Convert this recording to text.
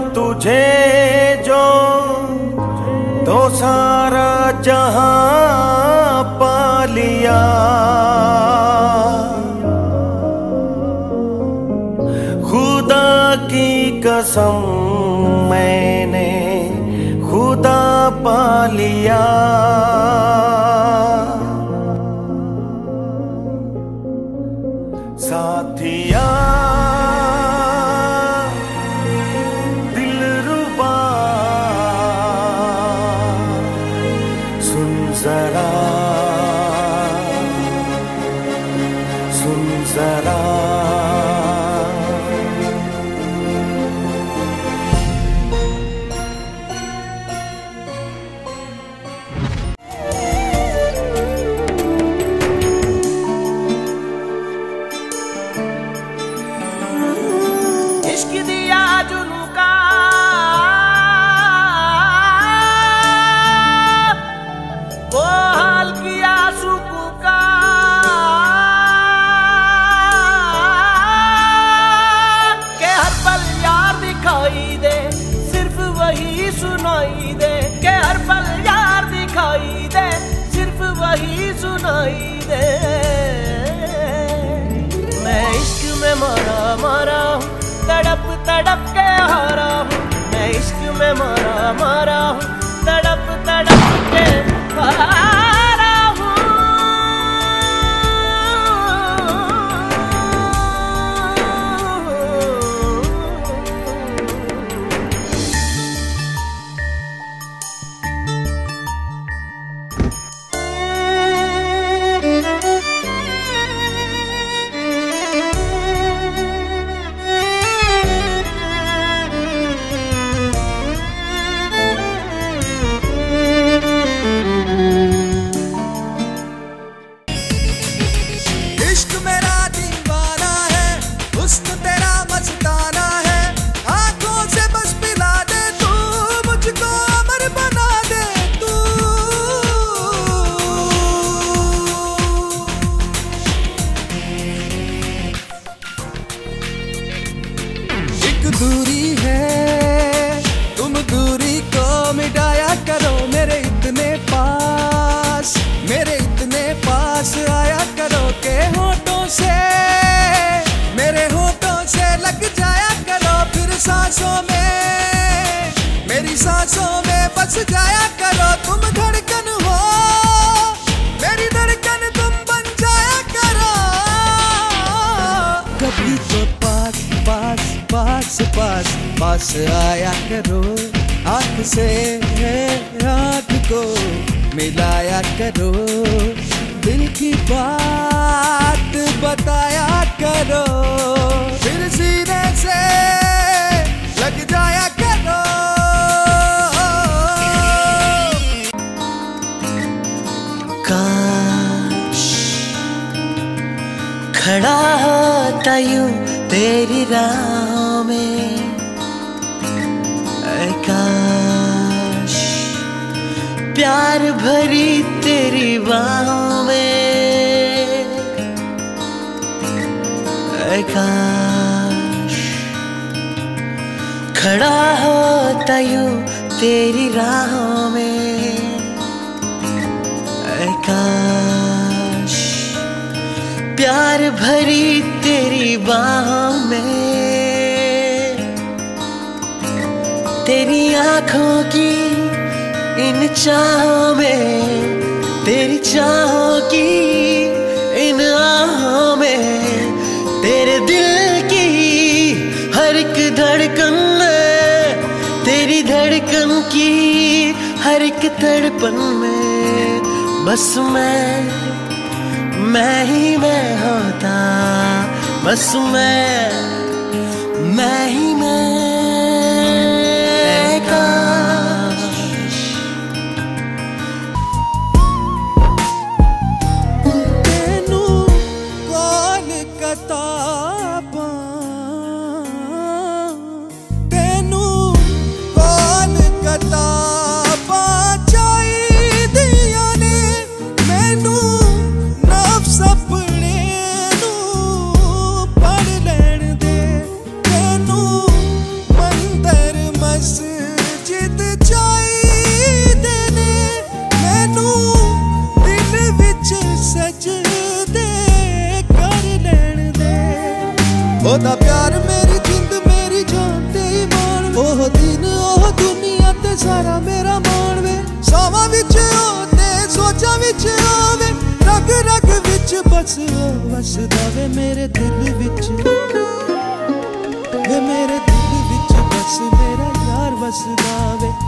तुझे जो तो सारा जहाँ पा लिया। खुदा की कसम मैंने खुदा पा लिया। सुनाई दे, के हर पल यार दिखाई दे, सिर्फ़ वही सुनाई दे। मैं इश्क में मारा मारा हूँ, तड़प तड़प के हारा हूँ। मैं इश्क में मारा मारा जाया करो, तुम धड़कन हो। मेरी धड़कन तुम बन जाया करो। कभी तो पास पास पास पास पास आया करो। आँख से आँख को मिलाया करो। दिल की बात बताया करो। फिर सीने से खड़ा होता यूँ तेरी राह में। काश प्यार भरी तेरी बाहों में। काश खड़ा होता यूँ तेरी राहों में। प्यार भरी तेरी बाहों में। तेरी आँखों की इन चाहों में, तेरी चाहों की इन आहों में। तेरे दिल की हर एक धड़कन में, तेरी धड़कन की हर एक तड़पन में। बस मैं मैं ही मैं होता बस मैं ਉਹਦਾ ਪਿਆਰ ਮੇਰੀ ਜਿੰਦ, ਮੇਰੀ ਜਾਨ ਤੇ ਇਮਾਨ ਉਹ ਦਿਨ, ਉਹ ਦੁਨੀਆ ਤੇ ਸਾਰਾ ਮੇਰਾ ਮਾਣ ਵੇ। ਸਾਵਾਂ ਵਿੱਚ ਉਹ ਤੇ ਸੋਚਾਂ ਵਿੱਚ ਆਵੇ ਰਗ ਰਗ ਵਿੱਚ ਬਸ ਉਹ ਵਸਦਾ ਵੇ ਮੇਰੇ ਦਿਲ ਵਿੱਚ।